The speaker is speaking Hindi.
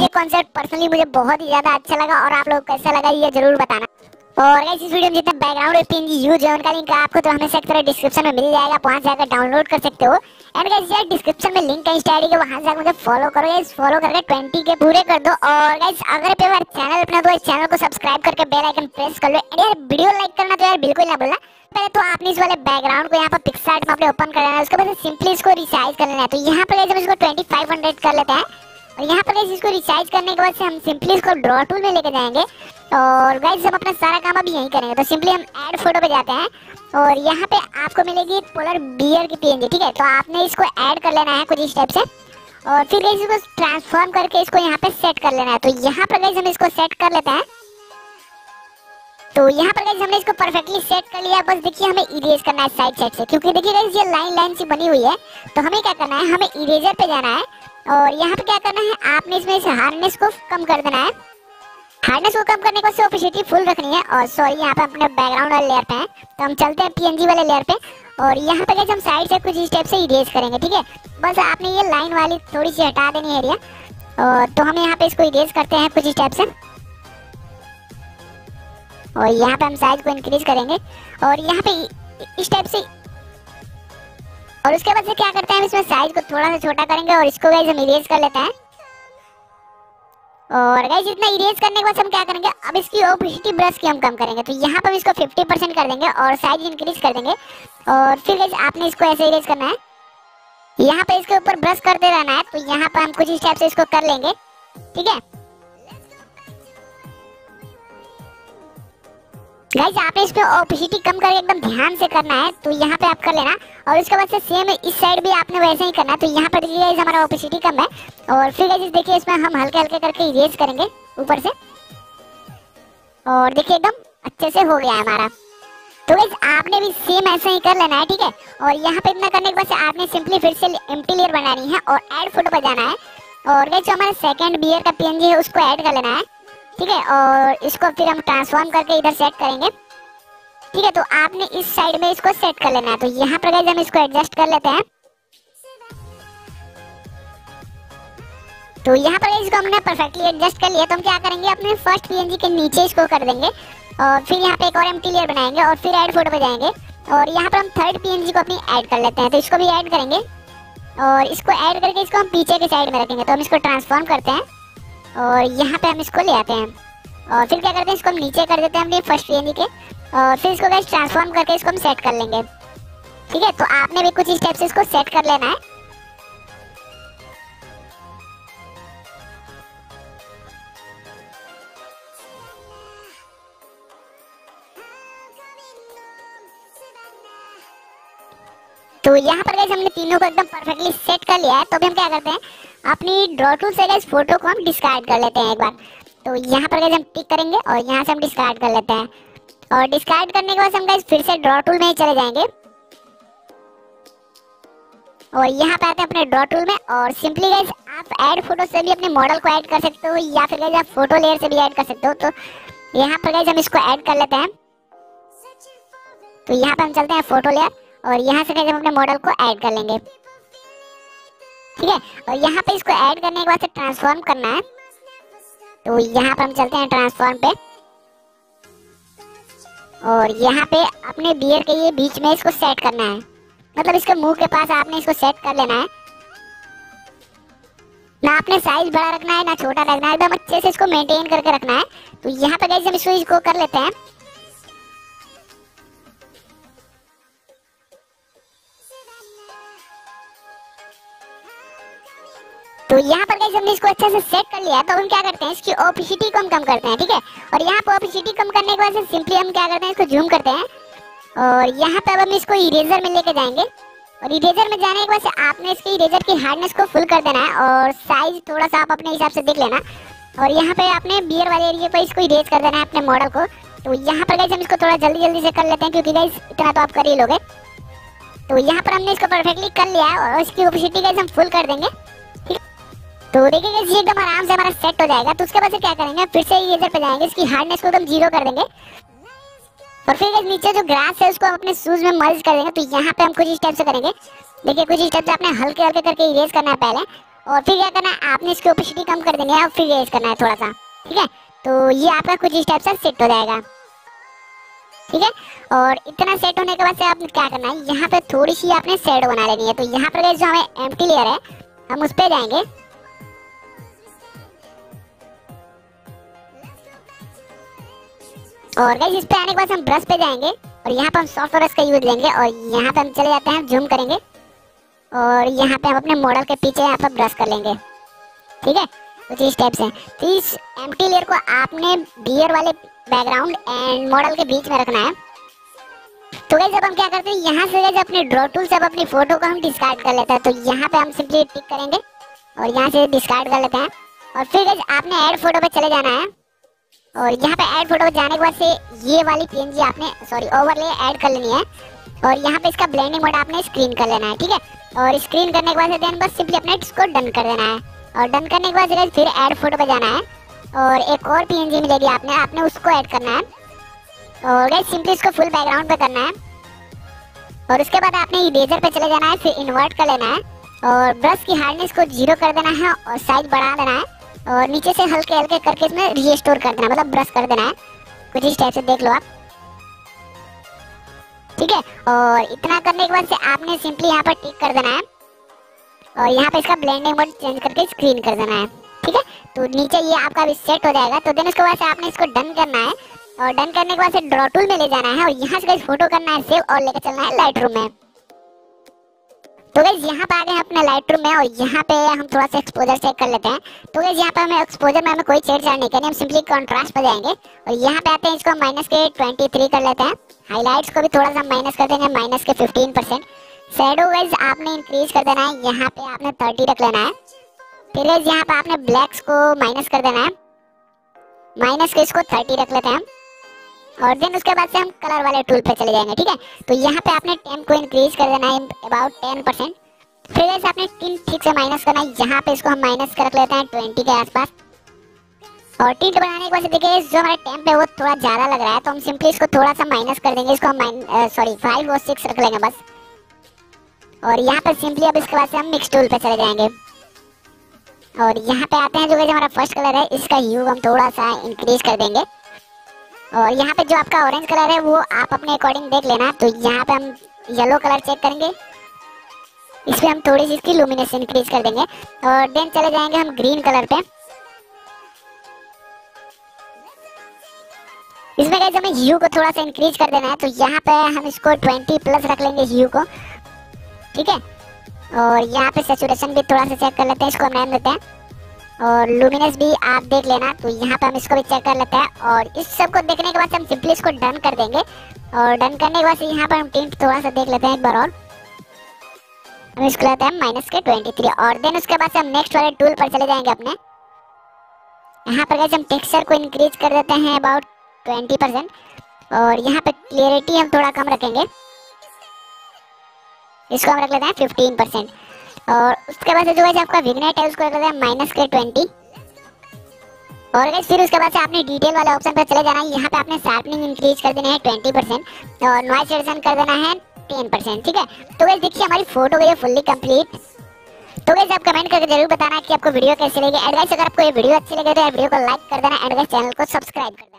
ये कॉन्सेप्ट पर्सनली मुझे बहुत ही ज़्यादा अच्छा लगा और आप लोग कैसा लगा ये ज़रूर बताना। और इस वीडियो में जितना बैकग्राउंड और पिन यूज़ है उनका लिंक आपको तो हमें सेक्टर डिस्क्रिप्शन में मिल जाएगा। वहाँ से जाकर डाउनलोड कर सकते हो। एंड गाइस यार डिस्क्रिप्शन में लिंक है इंस्टा आईडी के वहाँ से मुझे फॉलो करो। गाइस फॉलो करके 20 के पूरे कर दो। और गाइस अगर पे बार चैनल अपना तो इस चैनल को सब्सक्राइब करके बेल आइकन प्रेस कर लो। एंड यार वीडियो लाइक करना तो यार बिल्कुल ना भूलना। पहले तो आपने इस वाले बैकग्राउंड को यहाँ पर पिक्सार्ट में अपने ओपन कर लेना है। उसके बाद सिंपली इसको रिसाइज कर लेना है। तो यहाँ पर हम इसको 2500 कर लेते हैं। और यहाँ पर इसको रिचार्ज करने के बाद से हम सिंपली इसको ड्रॉ टूल में लेके जाएँगे। और गाइस हम अपना सारा काम अभी यहीं करेंगे। तो सिंपली हम ऐड फ़ोटो पे जाते हैं। और यहाँ पे आपको मिलेगी पोलर बियर की पीएनजी ठीक है? तो आपने इसको ऐड कर लेना है कुछ स्टेप से। और फिर गाइस इसको ट्रांसफॉर्म करके इसको यहाँ पे सेट कर लेना है। तो यहाँ पर गाइस हम इसको सेट कर लेते हैं। तो यहाँ पर गाइस हमने इसको परफेक्टली सेट कर लिया। बस देखिए, हमें इरेज करना है साइड साइड से। क्योंकि देखिए गाइस ये लाइन लाइन सी बनी हुई है। तो हमें क्या करना है? हमें इरेजर पे जाना है। और यहाँ पे क्या करना है? आपने इसमें इस हार्डनेस को कम कर देना है। हार्डनेस को कम करने के बाद ओपेसिटी फुल रखनी है। और सॉरी यहाँ पे अपने बैकग्राउंड वाले लेयर पे हैं। तो हम चलते हैं पीएनजी वाले लेयर पे। और यहाँ पे हम साइड से कुछ स्टेप से इरेज करेंगे, ठीक है? बस आपने ये लाइन वाली थोड़ी सी हटा देनी है एरिया और तो हम यहाँ पे इसको इरेज करते हैं कुछ स्टेप से। और यहाँ पे हम साइज़ को इंक्रीज करेंगे। और यहाँ पे इस टाइप से और उसके बाद से क्या करते हैं इसमें साइज़ को थोड़ा सा छोटा करेंगे और इसको गाइस हम इरेज कर लेते हैं। और गाइस इतना इरेज करने के बाद हम क्या करेंगे, अब इसकी ओपेसिटी ब्रश की हम कम करेंगे। तो यहाँ पर इसको 50 परसेंट कर देंगे और साइज़ इंक्रीज कर देंगे। और फिर गाइस आपने इसको ऐसे इरेज करना है। यहाँ पे इसके ऊपर ब्रश करते रहना है तो यहाँ पर हम कुछ इस टाइप से इसको कर लेंगे। ठीक है? गाइस आपने इस पे ओपेसिटी कम करके एकदम ध्यान से करना है तो यहाँ पे आप कर लेना। और उसके बाद से सेम इस साइड भी आपने वैसे ही करना है तो यहाँ पर देखिए हमारा ओपेसिटी कम है। और फिर गाइस देखिए इसमें हम हल्के हल्के करके इरेज करेंगे, ऊपर से। और देखिए एकदम अच्छे से हो गया हमारा। तो गाइस आपने भी सेम ऐसा ही कर लेना है, ठीक है? और यहाँ पे इतना करने के बाद से आपने सिंपली फिर से एम्प्टी लेयर बनानी है और ऐड फ़ोटो पर जाना है। और गाइस जो हमारा सेकेंड बियर का पीएनजी है, उसको ऐड कर लेना है। ठीक है, और इसको फिर हम ट्रांसफॉर्म करके इधर सेट करेंगे। ठीक है तो आपने इस साइड में इसको सेट कर लेना है। तो यहाँ पर गाइस हम इसको एडजस्ट कर लेते हैं। तो यहाँ पर इसको हमने परफेक्टली एडजस्ट कर लिया। तो हम क्या करेंगे, अपने फ़र्स्ट पीएनजी के नीचे इसको कर देंगे। और फिर यहाँ पे एक और एम्प्टी लेयर बनाएँगे और फिर ऐड फ़ोटो पे जाएँगे। और यहाँ पर हम थर्ड पीएनजी को अपनी ऐड कर लेते हैं। तो इसको भी ऐड करेंगे। और इसको ऐड करके इसको हम पीछे के साइड में रखेंगे। तो हम इसको ट्रांसफॉर्म करते हैं। और यहाँ पे हम इसको ले आते हैं। और फिर क्या करते हैं, इसको हम नीचे कर देते हैं अपने फ़र्स्ट पी के। और फिर इसको गैस ट्रांसफॉर्म करके इसको हम सेट कर लेंगे। ठीक है तो आपने भी कुछ स्टेप्स से इसको सेट कर लेना है। तो यहाँ पर गैस हमने तीनों को एकदम परफेक्टली सेट कर लिया है। तो अभी हम क्या करते हैं? अपनी ड्रॉ टूल से गैस फ़ोटो को हम डिस्कार्ड कर लेते हैं एक बार। तो यहाँ पर गैस हम टिक करेंगे और यहाँ से हम डिस्कार्ड कर लेते हैं। और डिस्कार्ड करने के बाद हम गैस फिर से ड्रॉ टूल में ही चले जाएँगे। और यहाँ पे आते हैं अपने ड्रॉ टूल में और सिंपली गैस आप ऐड फ़ोटो से भी अपने मॉडल को ऐड कर सकते हो या फिर गैस आप फ़ोटो लेयर से भी ऐड कर सकते हो। तो यहाँ पर गैस हम इसको ऐड कर लेते हैं। तो यहाँ पे हम चलते हैं फ़ोटो लेयर और यहाँ से हम अपने मॉडल को ऐड कर लेंगे। ठीक है? और यहाँ पे इसको ऐड करने के बाद ट्रांसफॉर्म करना है। तो यहाँ पर हम चलते हैं ट्रांसफॉर्म पे। और यहाँ पे अपने बियर के ये बीच में इसको सेट करना है। मतलब इसके मुँह के पास आपने इसको सेट कर लेना है। ना आपने साइज़ बड़ा रखना है, ना छोटा रखना है। एकदम अच्छे से इसको मेंटेन करके रखना है। तो यहाँ पे गैस हम इसको इसको कर लेते हैं। तो यहाँ पर गाइस हमने इसको अच्छे से सेट कर लिया है। तो हम क्या करते हैं, इसकी ओपिसिटी को हम कम करते हैं, ठीक है? और यहाँ पर ओपिसिटी कम करने के बाद सिंपली हम क्या करते हैं, इसको जूम करते हैं। और यहाँ पर हम इसको इरेजर में लेके जाएँगे। और इरेजर में जाने के बाद आपने इसके इरेजर की हार्डनेस को फुल कर देना है और साइज़ थोड़ा सा आप अपने हिसाब से देख लेना। और यहाँ पे आपने बियर वाले एरिया पर इसको इरेज कर देना है अपने मॉडल को। तो यहाँ पर गाइस हम इसको थोड़ा जल्दी जल्दी से कर लेते हैं, क्योंकि गाइस इतना तो आप कर ही लोगे। तो यहाँ पर हमने इसको परफेक्टली कर लिया है और इसकी ओपेसिटी गाइस हम फुल कर देंगे। तो देखिए ये एकदम आराम से हमारा सेट हो जाएगा। तो उसके बाद से क्या करेंगे? फिर से इरेजर पे जाएँगे। इसकी हार्डनेस को एकदम ज़ीरो कर देंगे। और फिर नीचे जो ग्रास है, उसको हम अपने शूज़ में मर्ज कर देंगे। तो यहाँ पे हम कुछ इस टाइप से करेंगे। देखिए, कुछ स्टेप्स आपने हल्के हल्के करके इरेज करना है पहले। और फिर क्या करना है? आपने इसकी ओपेसिटी कम कर देनी है। और फिर इरेज करना है थोड़ा सा ठीक है? तो ये आपका कुछ स्टेप से सेट हो जाएगा। ठीक है? और इतना सेट होने के बाद से आपने क्या करना है? यहाँ पे थोड़ी सी आपने शेड बना लेनी है। तो यहाँ पर जो हमें एम्प्टी लेयर है, हम उस पर जाएँगे। और गाइस इस पे आने के बाद हम ब्रश पे जाएँगे और यहाँ पे हम सॉफ्ट ब्रश का यूज़ लेंगे और यहाँ पे हम चले जाते हैं जूम करेंगे और यहाँ पे हम अपने मॉडल के पीछे यहाँ पर ब्रश कर लेंगे। ठीक है? कुछ इस टाइप से तो इस एम्प्टी लेयर को आपने बियर वाले बैकग्राउंड एंड मॉडल के बीच में रखना है। तो गई जब हम क्या करते हैं? यहाँ से गई अपने ड्रॉ टूल से अपनी फ़ोटो को हम डिस्कार्ड कर लेते हैं। तो यहाँ पे हम सिंपली टिक करेंगे और यहाँ से डिस्कार्ड कर लेते हैं। और फिर गई आपने ऐड फ़ोटो पे चले जाना है। और यहाँ पे ऐड फ़ोटो जाने के बाद से ये वाली पीएनजी आपने सॉरी ओवरले ऐड कर लेनी है। और यहाँ पे इसका ब्लेंडिंग मोड आपने स्क्रीन कर लेना है, ठीक है? और स्क्रीन करने के बाद देन बस सिंपली अपने इसको डन कर देना है। और डन करने के बाद फिर ऐड फ़ोटो पे जाना है। और एक और पीएनजी मिलेगी आपने आपने उसको ऐड करना है। और गैस सिंपली इसको फुल बैकग्राउंड पे करना है। और उसके बाद आपने इरेजर पे चले जाना है, फिर इन्वर्ट कर लेना है। और ब्रश की हार्डनेस को ज़ीरो कर देना है और साइज़ बढ़ा देना है। और नीचे से हल्के हल्के करके इसमें रीस्टोर कर देना मतलब ब्रश कर देना है। कुछ इस टाइप से देख लो आप। ठीक है? और इतना करने के बाद से आपने सिंपली यहाँ पर टिक कर देना है। और यहाँ पे इसका ब्लेंडिंग मोड चेंज करके स्क्रीन कर देना है। ठीक है? तो नीचे ये आपका अभी सेट हो जाएगा। तो देन उसके बाद से आपने इसको डन करना है। और डन करने के बाद से ड्रॉ टूल में ले जाना है। और यहाँ से फ़ोटो करना है सेव और लेकर चलना है लाइट रूम में। तो गैस यहाँ पे आ गए अपने लाइट रूम में और यहाँ पे हम थोड़ा सा एक्सपोजर चेक कर लेते हैं। तो गैस यहाँ पे हमें एक्सपोजर में हमें कोई छेड़छाड़ नहीं करनी हम सिंपली कॉन्ट्रास्ट पे जाएँगे। और यहाँ पे आते हैं, इसको माइनस के 23 कर लेते हैं। हाईलाइट्स को भी थोड़ा सा माइनस कर देंगे माइनस के 15 परसेंट शेडो वाइज आपने इंक्रीज कर देना है, यहाँ पे आपने 30 रख लेना है। फिर यहाँ पे आपने ब्लैक्स को माइनस कर देना है। माइनस के इसको 30 रख लेते हैं और देन उसके बाद से हम कलर वाले टूल पे चले जाएँगे, ठीक है? तो यहाँ पे आपने टेम को इंक्रीज कर देना है अबाउट टेन परसेंट फिर गाइस आपने टिंट ठीक से माइनस करना है, यहाँ पे इसको हम माइनस कर लेते हैं ट्वेंटी के आसपास। और टिंट बनाने के बाद देखिए, जो हमारा टेम्प है वो थोड़ा ज़्यादा लग रहा है तो हम सिंपली इसको थोड़ा सा माइनस कर देंगे, इसको हम सॉरी फाइव और सिक्स रख लेंगे बस। और यहाँ पे सिंपली अब इसके बाद से हम मिक्स टूल पे चले जाएँगे। और यहाँ पे आते हैं जो कि हमारा फ़र्स्ट कलर है, इसका ह्यू हम थोड़ा सा इंक्रीज कर देंगे। और यहाँ पे जो आपका ऑरेंज कलर है, वो आप अपने अकॉर्डिंग देख लेना। तो यहाँ पे हम येलो कलर चेक करेंगे। इस पे हम थोड़ी सी इसकी लुमिनेस इंक्रीज कर देंगे। और देन चले जाएँगे हम ग्रीन कलर पे। इसमें कैसे हमें ह्यू को थोड़ा सा इंक्रीज कर देना है। तो यहाँ पे हम इसको 20 प्लस रख लेंगे ह्यू को। ठीक है? और यहाँ पे सेचुरेशन भी थोड़ा सा चेक कर लेते हैं, इसको हम रहने देते हैं। और लुमिनस भी आप देख लेना तो यहाँ पे हम इसको भी चेक कर लेते हैं और इस सबको देखने के बाद हम सिंपली इसको डन कर देंगे। और डन करने के बाद यहाँ पर हम टिंट थोड़ा सा देख लेते हैं एक बार और। हम इसको लेते हैं माइनस के ट्वेंटी थ्री और देन उसके बाद हम नेक्स्ट वाले टूल पर चले जाएँगे अपने। यहाँ पर कैसे हम टेक्सचर को इंक्रीज कर देते हैं अबाउट ट्वेंटी परसेंट और यहाँ पर क्लियरिटी हम थोड़ा कम रखेंगे। इसको हम रख लेते हैं फिफ्टीन परसेंट और उसके बाद जो है आपका विग्नेट है, उसको हैं माइनस के ट्वेंटी और गैस फिर उसके बाद से आपने डिटेल वाले ऑप्शन पर चले जाना है। यहाँ पे आपने शार्पनिंग इंक्रीज कर देना है ट्वेंटी परसेंट और नॉइस रिडक्शन कर देना है टेन परसेंट ठीक है? तो गैस देखिए, हमारी फ़ोटो गई है फुल्ली कंप्लीट तो गैस आप कमेंट करके ज़रूर बताना कि आपको वीडियो कैसी लगी। एडवाइस अगर आपको ये वीडियो अच्छी लगे तो वीडियो को लाइक कर देना। एडवाइस चैनल को सब्सक्राइब कर